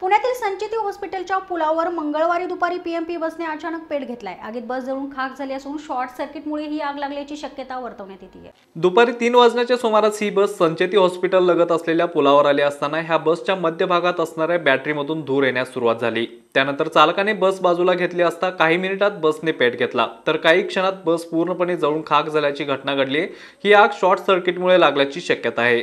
पुण्यातील संचिती हॉस्पिटलच्या पुलावर मंगळवारी दुपारी पीएमपी बसने अचानक पेट घेतलाय. आगीत बस जळून खाक झाली असून शॉर्ट सर्किटमुळे ही आग लागल्याची शक्यता वर्तवण्यात येते. आहे दुपारी तीन वाजण्याच्या सुमारास ही बस संचेती हॉस्पिटल लगत असलेल्या पुलावर आली असताना ह्या बसच्या मध्यभागात असणाऱ्या बॅटरीमधून धूर येण्यास सुरुवात झाली. त्यानंतर चालकाने बस बाजूला घेतली असता काही मिनिटात बसने पेट घेतला. तर काही क्षणात बस पूर्णपणे जळून खाक झाल्याची घटना घडली. ही आग शॉर्ट सर्किटमुळे लागल्याची शक्यता आहे.